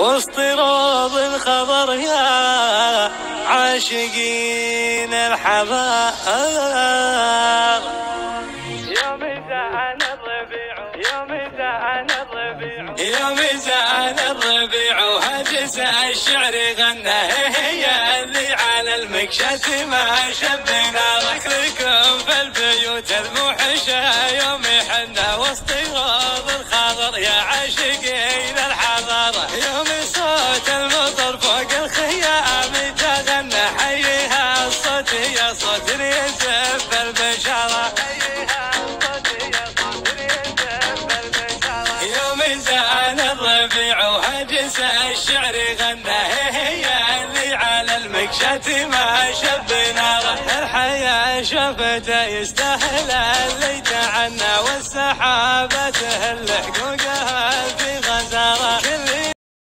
واصطراض الخضر يا عاشقين الحبار يوم زعن الربيع يوم زعن الربيع. يوم زعن الربيع وهجس الشعر غنى. هي اللي على المكشة ما شبنا. ذكركم في البيوت الموحشة. وهجس الشعر غنى. هي اللي على المكشة ما شبنا الحياة شفته يستاهل اللي تعنى.